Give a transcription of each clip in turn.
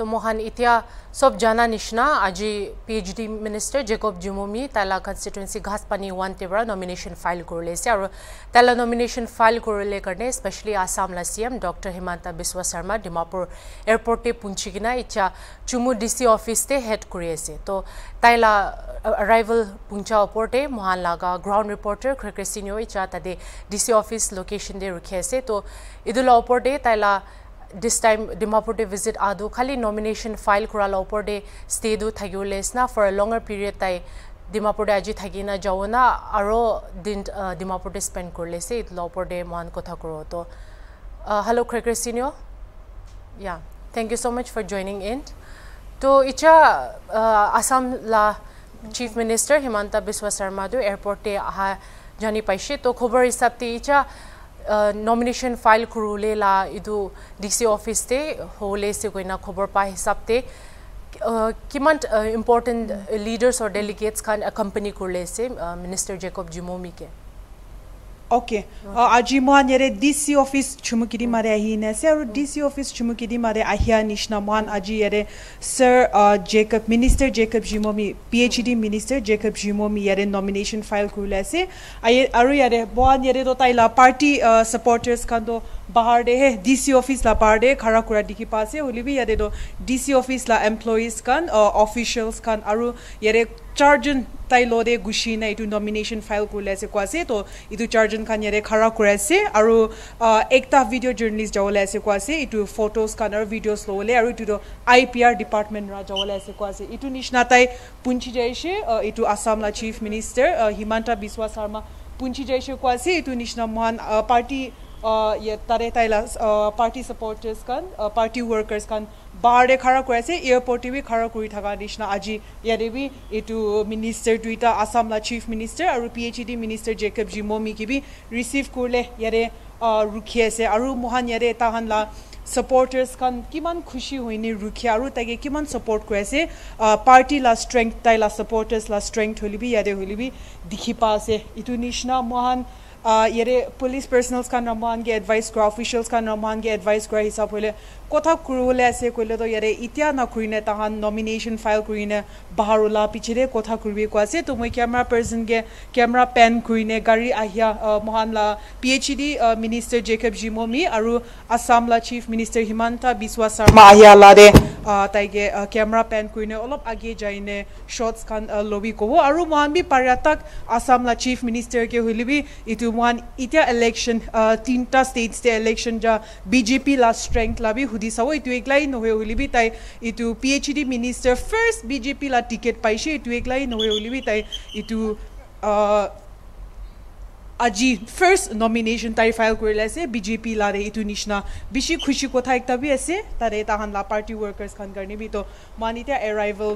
তো মহান ইতিয়া সব জানা নিচিনা আজি P H D minister Jacob Zhimomi তাইলা constituency Ghaspani one টেবৰা নমিনেশ্যন ফাইল কৰি আছে আৰু তাইলা নমিনেশ্যন ফাইল কৰিলে কাৰণে specially আছামলা C M doctor Himanta Biswa Sarma Dimapur এয়াৰপৰ্টে পুঞ্চি কিনা ইচ্ছা চুমু ডি চি অফিচতে হেড কৰি আছে তো তাইলা arrival puncha oporte mohan laga ground reporter khrekresinyo icha tade dc office location de rukhe ase to idula oporte taila this time dimapur de visit adu khali nomination file kura la oporte stay do thagyo lesna for a longer period tai dimapur de aji thagina jawna aro din uh, dimapur de spend kurle se idula oporte mohan kotha kuro to uh, hello khrekresinyo yeah thank you so much for joining in to icha uh, assam la chief minister Himanta Biswa শৰ্মাটো এয়াৰপৰ্টে অহা জানি পাইছে তো খবৰ হিচাপতে nomination file কৰোঁলে লা এইটো ডি চি অফিচতে হ'লেছে কইনা খবৰ পাই হিচাপতে কিমান ইম্পৰ্টেণ্ট লিডাৰ্ছ আৰু ডেলিগেটছ খান একাম্পানী কৰিলে আছে মিনিষ্টাৰ জেকব জিমমিকে aji mohan yere DC office chumukidi mare ahi ne se aru DC office chumukidi mare ahia nishna mohan aji yere Sir uh, Jacob Minister Jacob Jimomi PhD Minister Jacob Jimomi yere nomination file kurule se aru yere mohan yere do taila party uh, supporters kan do bahar de hai DC office la bahar de khara kura dikhi pa se holi bi yere do DC office la employees kan uh, officials kan aru yere charjon tai lo de gushi na itu nomination file kurle ase kwa se to itu charjon kan yere khara kura ase aru uh, ekta video journalist jawole ase kwa se itu photos kan aru videos lo le aru itu do IPR department ra jawole ase kwa se itu nishna tai punchi jaishe uh, itu assam la chief minister uh, himanta biswa sarma punchi jaishe kwa se itu nishna mohan uh, party ye tare taila party supporters kan party workers kan বাৰে খাৰা কৰি আছে এয়াৰপৰ্টে B খাৰা কৰি থকা নিচিনা। আজি ইয়াতে বি এইটো মিনিষ্টাৰ দুইটা আছাম চিফ মিনিষ্টাৰ আৰু P H D minister Jacob জিমমিকে বি ৰিচিভ কৰিলে ইয়াতে ৰখি আছে। আৰু মহান ইয়াতে তাহান লা ছাপৰ্টাৰ্ছ খান কিমান খুচি হয়নে ৰখি আৰু তাকে কিমান ছাপৰ্ট কৰি আছে পাৰ্টি লা ষ্ট্ৰেংথ তাই লা ছাপৰ্টাৰ্ছ লা ষ্ট্ৰেংথ হ'লে বি ইয়াতে হ'লে বি দেখি পা আছে এইটো নিচিনা মহান ইয়াতে পুলিচ পাৰ্চনেলছ খান ৰমানগে এডভাইচ কৰা অফিচিয়েলছ খান ৰমানগে এডভাইচ কৰা হিচাপ হ'লে কথা কৰিবলৈ আছে ক'লে তো ইয়াতে এতিয়া নকৰিনে তাহান নমিনেশ্যন ফাইল কৰিনে বাহাৰ ওলা পিছেৰে কথা কৰিব কোৱা আছে তো মই কেমেৰা পাৰ্চনকে কেমেৰা পেন কৰিনে গাড়ী আহিয়া মহানলা P H D minister Jacob Zhimomi আৰু আছাম লা চিফ মিনিষ্টাৰ হিমন্ত বিশ্ব শৰ্মা আহিয়া লাৰে তাইকে কেমেৰা পেন কৰিনে অলপ আগে যাইনে শ্বৰ্টছ খান লবি ক'ব আৰু মহান বি পাৰে তাক আছাম লা চিফ মিনিষ্টাৰকে হ'লে বি এইটো মহান এতিয়া ইলেকশ্যন তিনিটা ষ্টেটছতে ইলেকশ্যন যা বিজেপি লা ষ্ট্ৰেংথ লাবি সুধি চাব এইটো একলাই নহয় বুলিবি তাই এইটো P H D minister first BJP লা টিকেট পাইছে এইটো একলাই নহয় বুলিবি তাই এইটো আজি ফাৰ্ষ্ট নমিনেশ্যন তাই ফাইল কৰিলে আছে বিজেপি লাৰে এইটো নিচিনা বেছি খুচি কথা একটা বি আছে তাৰে তাহান লা পাৰ্টি ৱৰ্কাৰ্ছ খান কাৰণে বি তো মান এতিয়া এৰাইভেল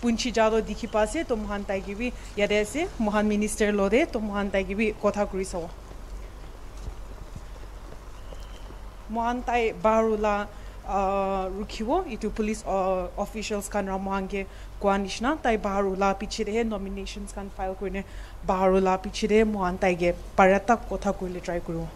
পুঞ্চি যাদো দেখি পাছে তো মহান তাইকে বি ইয়াতে আছে মহান মিনিষ্টাৰ লৰে তো মহান তাইকে বি কথা কৰি চাব মহান তাই বাৰুলা ৰখিব এইটো পুলিচ অফিচিয়েলছ খান মহানকে কোৱা নিচিনা তাই বাৰুলা পিছেৰেহে নমিনেশ্যনছ খান ফাইল কৰিনে বাৰুলা পিছেৰে মহান তাইকে পাৰে তাক কথা কৰিলে ট্ৰাই কৰোঁ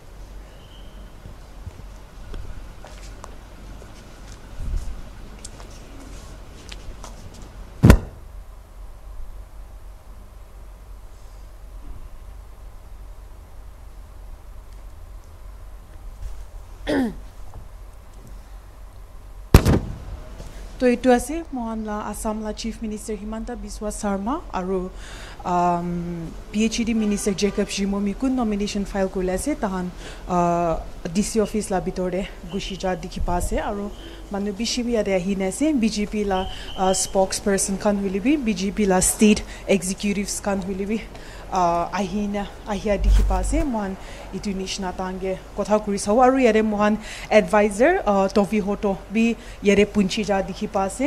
তো এইটো আছে মহানলা আছামলা চিফ মিনিষ্টাৰ হিমন্ত বিশ্ব শৰ্মা আৰু P H D minister Jacob জিমমিকো nomination file কৰিলে আছে। তাহান ডি চি অফিচ লা ভিতৰতে গুচি যোৱা দেখি পা আছে আৰু মানুহ বেছি বি ইয়াতে আহি নাছে বিজেপি লা স্পক্স পাৰ্চন খান হ'লে বি বিজেপি লা ষ্টেট এক্সিকিউটিভছ খান হ'লে বি আহি না আহিয়া দেখি পা আছে মহান ইটো নিচিনা তাহাংগে কথা কৰি চাওঁ আৰু ইয়াৰে মহান এডভাইজাৰ টফি হটো বি ইয়াৰে পুঞ্চি যা দেখি পা আছে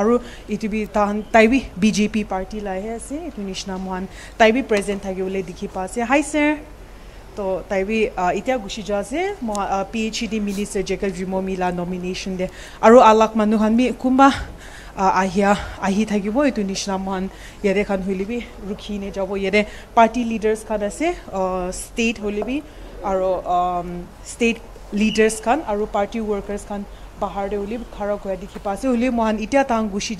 আৰু এইটো বি তাহান তাই বি বিজেপি পাৰ্টি লাইহে আছে এইটো নিচিনা মহান তাই বি প্ৰেজেণ্ট থাকিবলৈ দেখি পা আছে হাই ছাৰ তো তাই বি এতিয়া গুচি যোৱা আছে পি এইচ ডি মিনিষ্টাৰ জেকেল জিমমিলা নমিনেশ্যন দে আৰু আলাক মানুহখন বি কোনোবা আহিয়া আহি থাকিব এইটো নিচিনা মহান ইয়াৰে খান হ'লে বি ৰখি নে যাব ইয়াৰে পাৰ্টি লিডাৰ্ছ খান আছে ষ্টেট হ'লে বি আৰু ষ্টেট লিডাৰ্ছ খান আৰু পাৰ্টি ৱৰ্কাৰ্ছ খান bahar de uli khara koi dikhi pa ase uli mohan itia tang gushi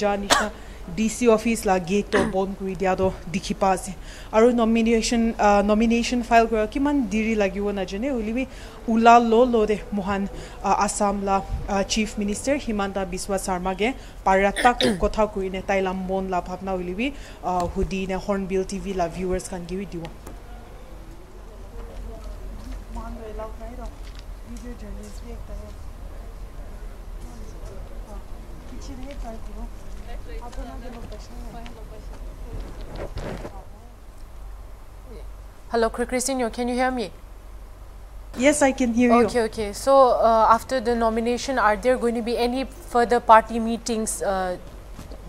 D C office লা গেটত বন্ধ কৰি দিয়াটো দেখি পা আছে আৰু নমিনেশ্যন নমিনেশ্যন ফাইল কৰা কিমান দেৰি লাগিব নাজানে হ'লেবি ওলাল ল' ল' দে মহান আছাম লা চিফ মিনিষ্টাৰ হিমন্ত বিশ্ব শৰ্মাকে পাৰাত্তাক কথা কৰিনে তাই লাম বন লা ভাৱনা হ'লেবি সুধি নে হৰ্ণবিল বিল ভি লা ভিউৱাৰ্ছ খান কিবি দিব ne hornbill tv la viewers kan giwi diwa video journalist bi ekta hai kichi rahe kar dibo Hello, Christine, can you hear me? Yes, I can hear you. Okay, okay. So uh, after the nomination, are there going to be any further party meetings uh,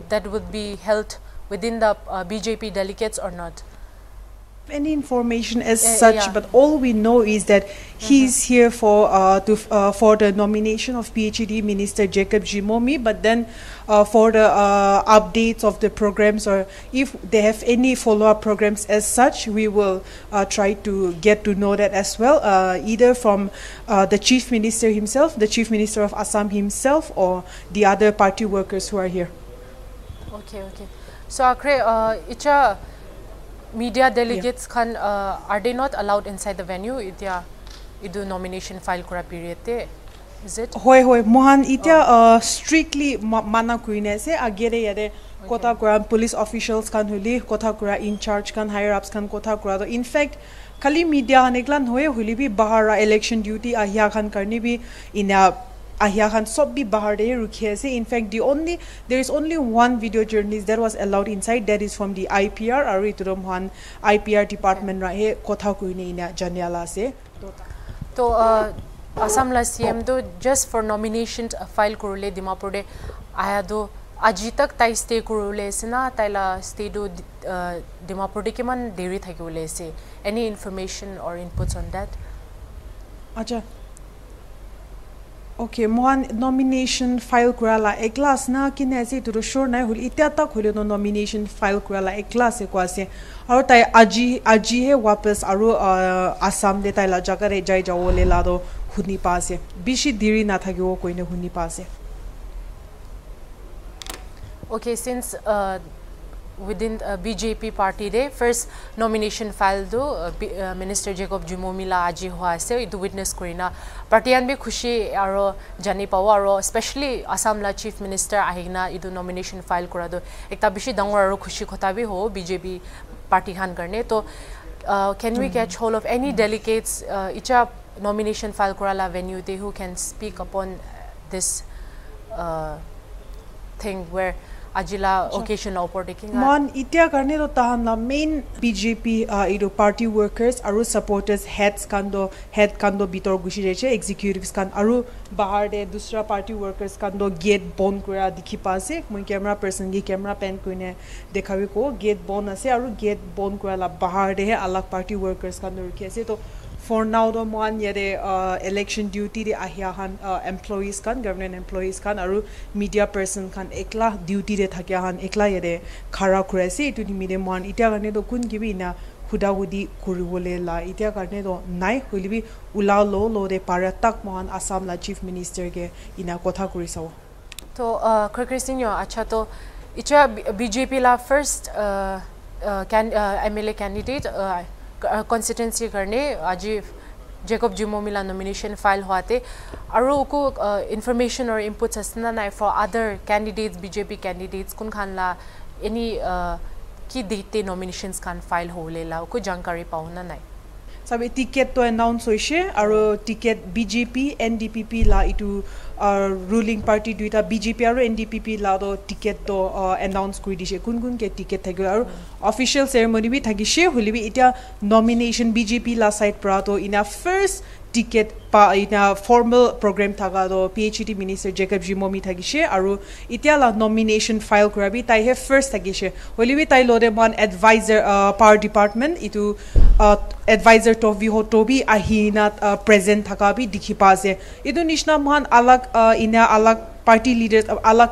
that would be held within the uh, BJP delegates or not? Any information as Uh, such, yeah. but all we know is that he's here for uh, to uh, for the nomination of PhD Minister Jacob Jimomi. But then uh, for the uh, updates of the programs, or if they have any follow-up programs as such, we will uh, try to get to know that as well, uh, either from uh, the Chief Minister himself, the Chief Minister of Assam himself, or the other party workers who are here. Okay, okay. So Akre, uh, icha media delegates can uh, are they not allowed inside the venue? Itya idu nomination file kura period te. Is it? হয় হয় মহান এতিয়া strictly মানা কৰি নাই আছে আগেৰে ইয়াতে কথা কৰা পুলিচ অফিচিয়েলছ খান হ'লি কথা কৰা ইনচাৰ্জ খান হায়াৰ আপছ খান কথা কৰা তো ইনফেক্ট খালি মিডিয়া খান এগলা নহয় হ'লি বি বাহাৰা ইলেকশ্যন ডিউটি আহিয়া খান কাৰণে বি ইনা আহিয়া খান চব বি বাহাৰে ৰখি আছে in fact the only there is only one video' journalist that was allowed inside that is from the I P R আৰু এইটো মহান আই পি আৰ ডিপাৰ্টমেণ্ট ৰাহে কথা কৈ নে ইনা জানিয়ালা আছে uh, Assam la CM do just for nomination uh, file kurule Dimapur de aya do aji tak tai stay kurule sina tai la stay do uh, Dimapur de kiman deri thakule se. Any information or inputs on that? আচ্ছা okay মহান nomination file কৰালা এক্লাছ না কিনে আছে এইটোতো শ্বৰ নাই হ'ল এতিয়া তাক হ'লেও নমিনেশ্যন ফাইল কৰালা এক্লাছ একো আছে আৰু তাই আজি আজিহে ৱাপছ আৰু আছাম দে তাই জাগাৰে যাই যাবলৈ লাদো শুনি পা আছে বেছি দেৰি নাথাকিব কৈনে শুনি পা আছে Okay, since uh, within uh, BJP party de first nomination file do uh, B, uh, Minister Jacob Jumomila aji hoa ase itu witness korina partiyan bi khushi aro jani pawo aro especially Assam la chief minister ahigna itu nomination file kora do ekta bishi dangor aro khushi khota bi ho BJP party khan karne to uh, can we catch hold of any delegates uh, icha nomination file kora la venue de who can speak upon this uh, thing where la upor taking মন এতিয়া কাৰণে তো তাহান main BJP এইটো party workers আৰু heads কান দ head দ ভিতৰ গুচি যাইছে এক্সিকিউটিভছ কান আৰু বাহাৰ দে দুসৰা পাৰ্টি ৱৰ্কাৰ্ছ দ গেট বন্ধ কৰা দেখি পা আছে মই কেমেৰা পাৰ্চন গি কেমেৰা পেন কৰিনে দেখাবি কওঁ গেট বন্ধ আছে আৰু গেট বন্ধ কৰা লা বাহাৰ দেহে আলাগ পাৰ্টি ৱৰ্কাৰ্ছ কান দ ৰখি আছে। তো for now the moan yede uh, election duty de ahia han uh, employees kan government employees kan aru media person kan ekla duty de thakya han ekla yede khara kure se itu ni mide moan itya gane to kun gibi na khuda hudi kuri wole la itya gane do nai huli bi ula lo lo de para tak moan asam la chief minister ge ina kotha kuri sawo to uh, kristinyo acha to icha bjp la first uh, uh, can uh, mla candidate uh, MLA कारण आज जेकब जिमोमिला nomination file हुआते। और को information और inputs हसना ना for other candidates BJP candidates कुन खान ला, एनी कि देते नॉमिनेशंस खान फ़ाइल हो लेला को जानकारी पाउना ना চাব টিকেটটো এনাউন্স হৈছে আৰু ticket B J P N D P P লা ইটো ৰুলিং পাৰ্টি দুইটা বিজেপি আৰু এন ডি পি পি লাটো টিকেটটো এনাউন্স কৰি দিছে কোন কোনকে টিকেট থাকিব আৰু অফিচিয়েল চেৰেমনি বি থাকিছে হ'লে এতিয়া নমিনেশ্যন বিজেপি লা ছাইড পৰাটো ইনা ফাৰ্ষ্ট টিকেট পা ইনা ফৰ্মেল প্ৰগ্ৰেম থকা তো P H E D minister Jacob Zhimomi থাকিছে আৰু এতিয়া লা নমিনেশ্যন ফাইল কৰাবি তাইহে ফাৰ্ষ্ট থাকিছে হ'লে তাই লৈ মান এডভাইজাৰ পাৱাৰ ডিপাৰ্টমেণ্ট ইটো এডভাইজাৰ তহঁতো বি আহি না প্ৰেজেণ্ট থকা বি দেখি পাই আছে এইটো নিচিনা মান আলাক ইনে আলাক পাৰ্টি লিডাৰ আলাক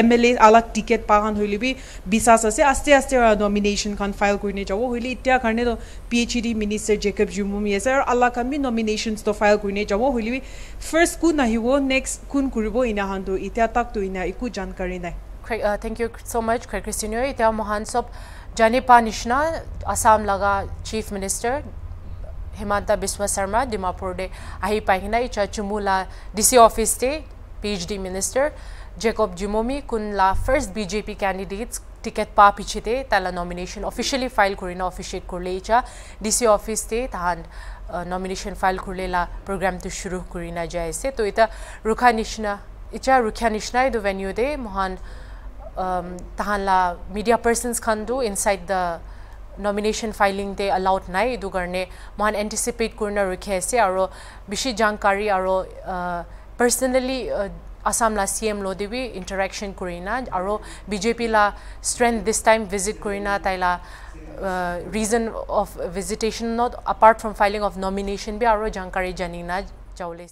এম এল এ আলাক টিকেট পাহান হ'লে বি বিশ্বাস আছে আস্তে আস্তে নমিনেশ্যনখন ফাইল কৰি নাযাব হ'লে এতিয়া কাৰণে P H D minister Jacob Zhimomi আছে আৰু আলাক আমি নমিনেশ্যনছটো ফাইল কৰি নাযাব হ'লে বি ফাৰ্ষ্ট কোন আহিব নেক্সট কোন কৰিব ইনাহানটো এতিয়া তাকতো ইনা একো জানকাৰী নাই থেংক ইউ চ' মাছ খ্ৰীষ্টিনিয়ে এতিয়া মহান চব so much christine itya mohan sob jani pa nishna assam laga chief minister himanta biswa sharma dimapur de ahi paihina icha chumula dc office te PhD minister Jacob Jumomi kun la first BJP candidates ticket pa pichite tala nomination officially file kurina officiate kurle cha DC office te tahan uh, nomination file kurle la program tu shuru kurina jai se तहाँलाई media persons खन्दु inside the nomination filing त्यही allowed नै इदु गर्ने मन anticipate गर्न रुखेसे अरू बेसी जानकारी अरू पर्सनली आसामलाई सिएम लोदेवी इन्टरेक्सन कुरिन अरू बिजेपीलाई स्ट्रेन्थ दिस टाइम भिजिट कुरिन ताइलाई reason of visitation not apart from filing of nomination बि अरू जानकारी जानिन जाउले